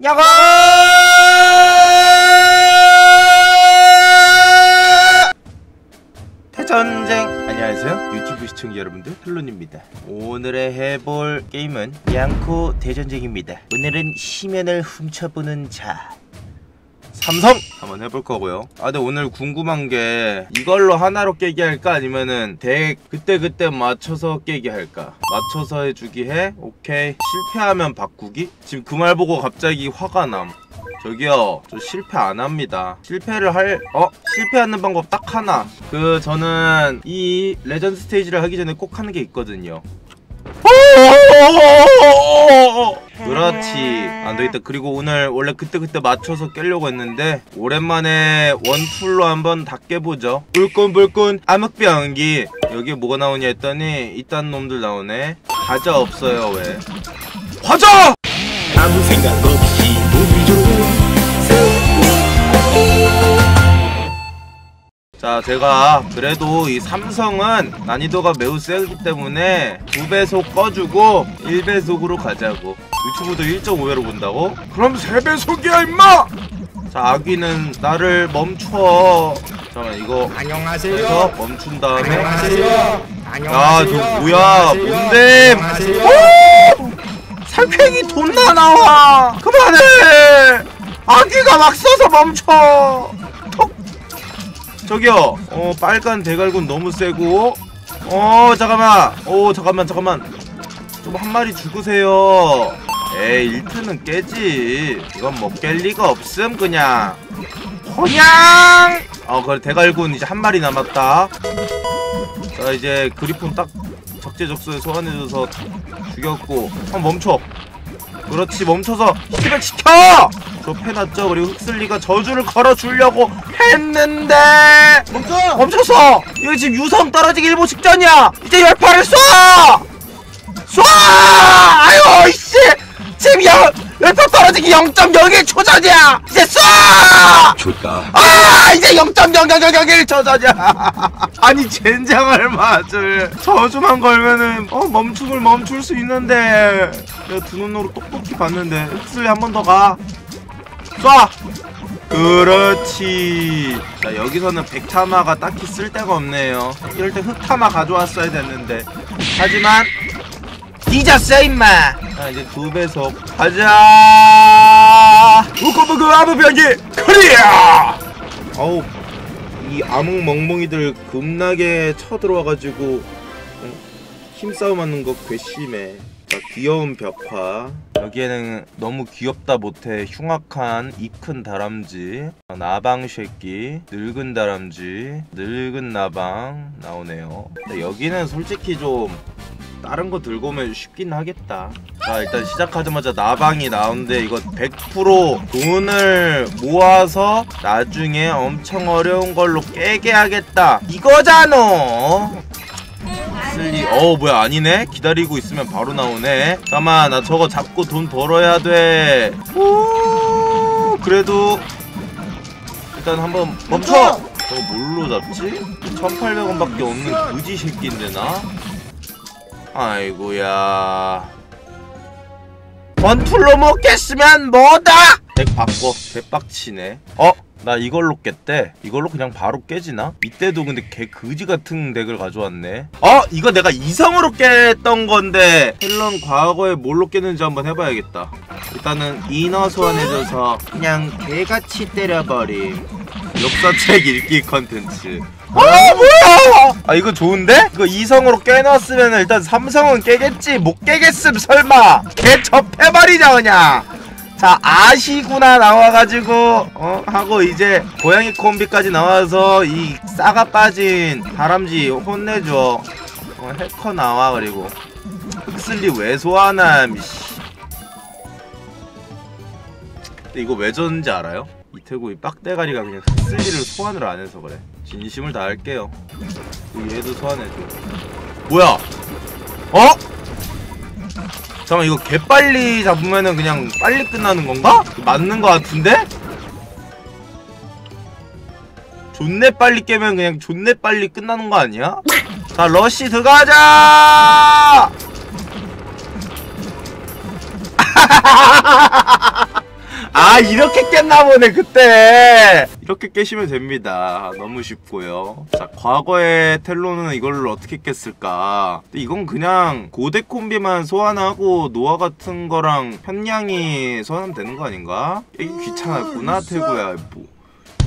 야가! 대전쟁! 안녕하세요. 유튜브 시청자 여러분들, 헬론입니다. 오늘의 해볼 게임은 양코 대전쟁입니다. 오늘은 시면을 훔쳐보는 자. 삼성! 한번 해볼 거고요. 아, 근데 오늘 궁금한 게 이걸로 하나로 깨기 할까? 아니면은 덱 그때그때 맞춰서 깨기 할까? 맞춰서 해주기 해? 오케이. 실패하면 바꾸기? 지금 그 말 보고 갑자기 화가 남. 저기요, 저 실패 안 합니다. 실패를 할, 어? 실패하는 방법 딱 하나. 그, 저는 이 레전드 스테이지를 하기 전에 꼭 하는 게 있거든요. 그렇지. 안 되겠다. 그리고 오늘 원래 그때그때 맞춰서 깨려고 했는데 오랜만에 one tool로 한번 다 깨보죠. 불끈불끈 암흑병기. 여기에 뭐가 나오냐 했더니 이딴 놈들 나오네. 과자 없어요 왜? 과자! 아무 생각 없이 자 제가 그래도 이 삼성은 난이도가 매우 세기 때문에 2배속 꺼주고 1배속으로 가자고. 유튜브도 1.5배로 본다고? 그럼 3배속이야 임마! 자 아귀는 나를 멈춰. 잠깐만 이거 안녕하세요. 멈춘 다음에. 안녕하세요. 야저 뭐야? 뭔데? 살쾡이 돈나 나와! 그만해! 아기가 막 써서 멈춰! 턱 저기요. 어 빨간 대갈군 너무 세고. 어 잠깐만. 오 잠깐만 잠깐만. 좀 한 마리 죽으세요. 에이 1트는 깨지. 이건 뭐 깰 리가 없음 그냥. 그냥! 어 그래 대갈군 이제 한 마리 남았다. 자 이제 그리폰 딱 적재적소에 소환해줘서 죽였고. 한번 멈춰 그렇지 멈춰서 시켜! 저 패놨죠. 그리고 흑슬리가 저주를 걸어주려고 했는데! 멈춰! 멈췄어 이거 지금 유성 떨어지기 일보 직전이야! 이제 열파를 쏴! 쏴! 아유 이씨! 지금 열, 열파 떨어지기 0.01초 전이야! 이제 쏴! 좋다. 아 이제 0.0001초 전이야 아니 젠장을 맞을 저주만 걸면은 어 멈춤을 멈출 수 있는데. 내가 두 눈으로 똑똑히 봤는데. 흡슬리 한번 더 가. 쏴! 그렇지. 자 여기서는 백타마가 딱히 쓸데가 없네요. 이럴 때 흑타마 가져왔어야 됐는데. 하지만 뒤졌어 임마. 자 이제 두 배속 가자. 우코브그 아부변기 클리어 어우 이 암흑 멍멍이들 겁나게 쳐들어와가지고 어? 힘싸움 하는 거 괘씸해. 자 귀여운 벽화. 여기에는 너무 귀엽다 못해 흉악한 이 큰 다람쥐 어, 나방 새끼 늙은 다람쥐 늙은 나방 나오네요. 근데 여기는 솔직히 좀 다른 거 들고 오면 쉽긴 하겠다. 자, 일단 시작하자마자 나방이 나오는데 이거 100% 돈을 모아서 나중에 엄청 어려운 걸로 깨게 하겠다. 이거잖아. 슬리, 어, 뭐야, 아니네? 기다리고 있으면 바로 나오네. 잠깐만, 나 저거 잡고 돈 벌어야 돼. 오, 그래도 일단 한번 멈춰! 저거 뭘로 잡지? 1800원밖에 없는 그지 새끼인데 나? 아이고야. 원툴로 못 깼으면 뭐다? 덱 바꿔 개빡치네. 어? 나 이걸로 깼대. 이걸로 그냥 바로 깨지나? 이때도 근데 개 그지 같은 덱을 가져왔네. 어? 이거 내가 이성으로 깼던 건데 헬런 과거에 뭘로 깼는지 한번 해봐야겠다. 일단은 인어 소환해줘서 그냥 개같이 때려버림 역사책 읽기 컨텐츠. 아 뭐야? 아 이거 좋은데? 이거 이성으로 깨놨으면 일단 삼성은 깨겠지? 못 깨겠음 설마. 개 접해버리자 그냥. 자 아시구나 나와가지고 어? 하고 이제 고양이 콤비까지 나와서 이 싸가 빠진 다람쥐 혼내줘. 어 해커 나와 그리고. 흑슬리 왜 소환함 이거 왜 졌는지 알아요? 이태구 이 빡대가리가 그냥 흑슬리를 소환을 안 해서 그래 진심을 다할게요 얘도 소환해줘 뭐야 어? 잠깐만 이거 개빨리 잡으면은 그냥 빨리 끝나는 건가? 맞는 거 같은데? 존내 빨리 깨면 그냥 존내 빨리 끝나는 거 아니야? 자 러쉬 들어가자 아 이렇게 깼나 보네 그때 이렇게 깨시면 됩니다 너무 쉽고요 자 과거의 텔로는 이걸 어떻게 깼을까 근데 이건 그냥 고대 콤비만 소환하고 노아 같은 거랑 편냥이 소환하면 되는 거 아닌가? 이게 귀찮았구나 태구야 뭐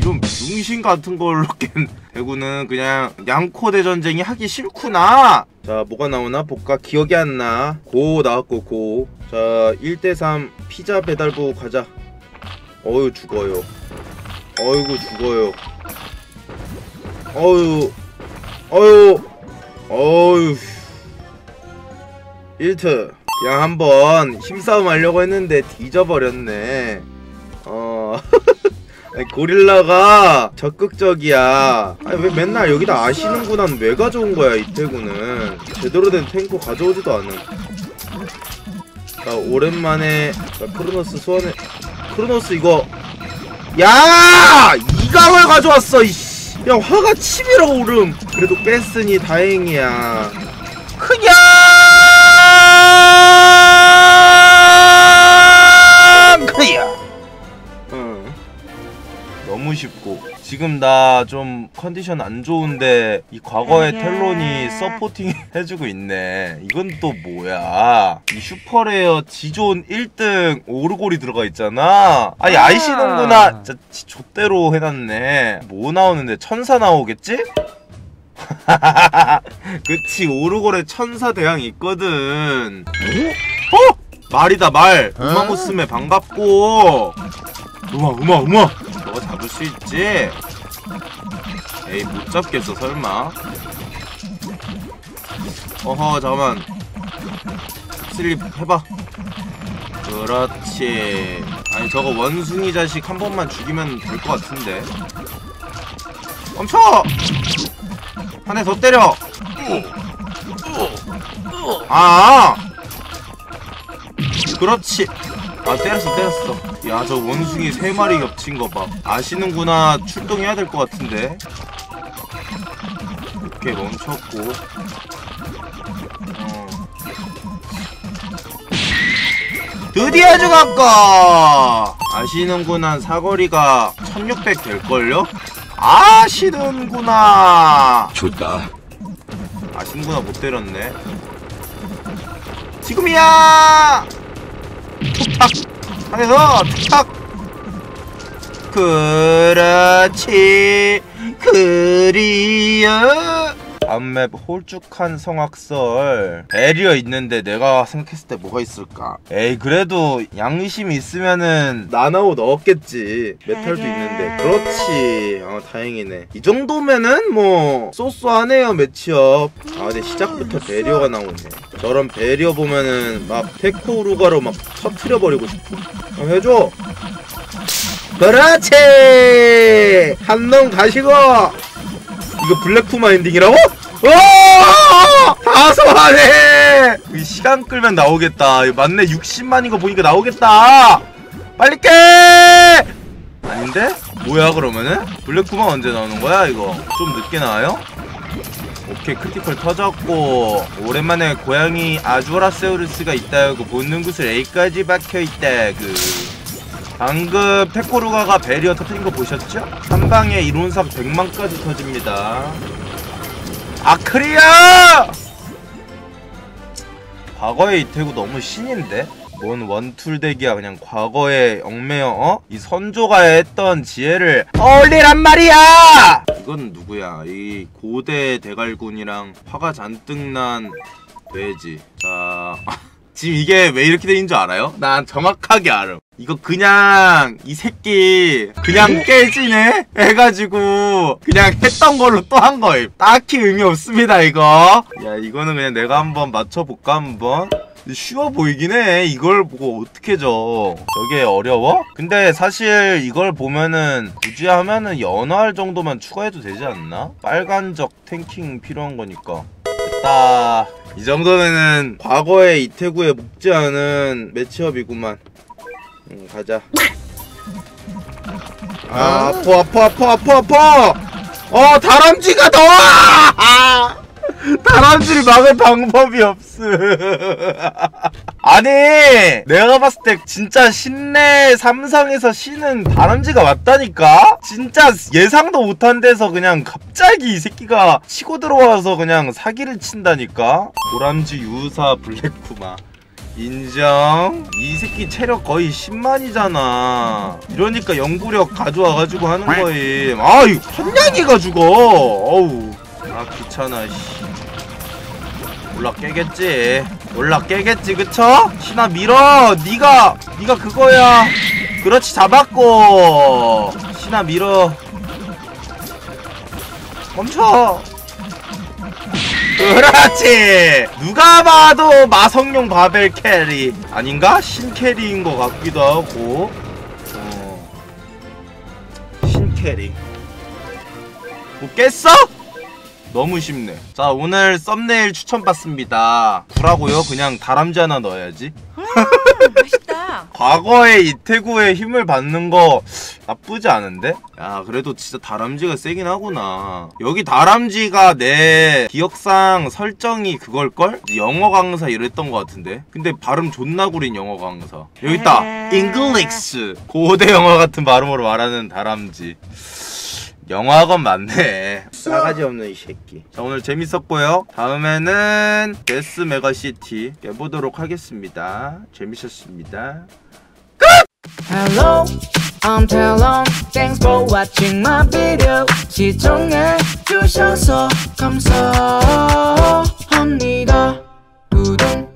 이런 병신 같은 걸로 깬 대구는 그냥 양코대 전쟁이 하기 싫구나. 자 뭐가 나오나 볼까 기억이 안 나. 고 나왔고 고. 자 1대3 피자 배달부 가자. 어유 죽어요. 어이구 죽어요. 어유 어유 어유 1트 그냥 한번 힘싸움 하려고 했는데 뒤져버렸네. 어. 아니, 고릴라가 적극적이야. 아니 왜 맨날 여기다 아시는구나 왜 가져온 거야 이태구는 제대로 된 탱커 가져오지도 않은. 자 오랜만에 자, 크로노스 소환해. 크로노스 이거 야 이강을 가져왔어 이씨. 야 화가 치밀어 오름. 그래도 뺐으니 다행이야. 그냥 지금 나 좀 컨디션 안 좋은데 이 과거의 에헤. 텔론이 supporting 해주고 있네. 이건 또 뭐야? 이 super rare 지존 1등 오르골이 들어가 있잖아. 아니 아. 아이시는구나. 진짜 지- 좆대로 해놨네. 뭐 나오는데? 천사 나오겠지? 그치 오르골에 천사 대왕 있거든. 어? 말이다 말. 우마무스메 반갑고. 우마 우마 우마 너가 잡을 수 있지? 에이 못 잡겠어 설마. 어허 잠깐만. 슬립 해봐. 그렇지. 아니 저거 원숭이 자식 한 번만 죽이면 될 것 같은데. 멈춰! 한 대 더 때려. 아! 그렇지 아 때렸어 때렸어. 야 저 원숭이 세 마리 겹친 거봐. 아시는구나. 출동해야 될 것 같은데. 오케이 멈췄고. 어. 드디어 죽었고! 아시는구나. 사거리가 1600 될걸요? 아시는구나. 좋다. 아시는구나. 못 때렸네. 지금이야 툭탁 안에서 툭탁 그렇지. 그리여 다음 맵 홀쭉한 성악설. 배리어 있는데 내가 생각했을 때 뭐가 있을까? 에이 그래도 양심이 있으면은 나나오 넣었겠지. 메탈도 있는데. 그렇지. 어 다행이네. 이 정도면은 뭐 쏘쏘하네요 매치업. 아 근데 시작부터 배리어가 나오네. 저런 배리어 보면은 막 테코루가로 막 터트려버리고 싶어. 어, 해줘. 그렇지! 한 놈 가시고 이거 블랙푸마 엔딩이라고? 오! 다 소환해! 이 시간 끌면 나오겠다. 맞네. 60만인 거 보니까 나오겠다. 빨리 깨! 아닌데? 뭐야 그러면은? 블랙푸마 언제 나오는 거야 이거? 좀 늦게 나와요? 오케이 크리티컬 터졌고 오랜만에 고양이 아주라세우루스가 있다고 본능 구슬 A까지 박혀있다 그 방금 테코루가가 베리어 터뜨린 거 보셨죠? 한 방에 이론상 100만까지 터집니다. 아크리어! 과거의 이태구 너무 신인데? 뭔 원툴 대기야 그냥 과거의 얽매여 어? 이 선조가 했던 지혜를 어울리란 말이야! 이건 누구야? 이 고대 대갈군이랑 화가 잔뜩 난 돼지 자... 지금 이게 왜 이렇게 된 줄 알아요? 난 정확하게 알아. 이거 그냥 이 새끼 그냥 깨지네 해가지고 그냥 했던 걸로 또 한 거임. 딱히 의미 없습니다 이거. 야 이거는 그냥 내가 한번 맞춰볼까 한번. 쉬워 보이긴 해. 이걸 보고 어떻게 져. 저게 어려워? 근데 사실 이걸 보면은 굳이 하면은 연화할 정도만 추가해도 되지 않나? 빨간적 탱킹 필요한 거니까. 됐다. 이 정도면은 과거의 이태구에 묵지 않은 매치업이구만. 응, 가자. 아, 아파, 아파, 아파, 아파, 아파! 어, 다람쥐가 나와! 다람쥐를 막을 방법이 없음. 아니 내가 봤을 때 진짜 신내 삼성에서 쉬는 다람쥐가 왔다니까 진짜 예상도 못한 데서 그냥 갑자기 이 새끼가 치고 들어와서 그냥 사기를 친다니까 도람쥐 유사 블랙쿠마 인정. 이 새끼 체력 거의 10만이잖아. 이러니까 영구력 가져와가지고 하는 거임. 아이 헌냥이가 죽어. 어우. 아 귀찮아 씨. 올라 깨겠지? 올라 깨겠지 그쵸? 신아 밀어. 니가 니가 그거야. 그렇지 잡았고. 신아 밀어. 멈춰 그렇지 누가 봐도 마성용 바벨 carry 아닌가? 신 carry인 것 같기도 하고 어. 신 carry 뭐 깼어? 너무 쉽네. 자, 오늘 썸네일 추천 받습니다. 구라고요? 그냥 다람쥐 하나 넣어야지. 맛있다. 과거에 이태구의 힘을 받는 거 나쁘지 않은데? 야, 그래도 진짜 다람쥐가 세긴 하구나. 여기 다람쥐가 내 기억상 설정이 그걸걸? 영어 강사 이랬던 것 같은데? 근데 발음 존나 구린 영어 강사. 여기 있다. 잉글릭스. 고대 영어 같은 발음으로 말하는 다람쥐. 영화관 맞네. 싸가지 없는 이 새끼. 자, 오늘 재밌었고요. 다음에는 데스 메가시티 깨보도록 하겠습니다. 재밌었습니다. Hello, I'm Talon. Thanks for watching my video. 시청해 주셔서 감사합니다. 구독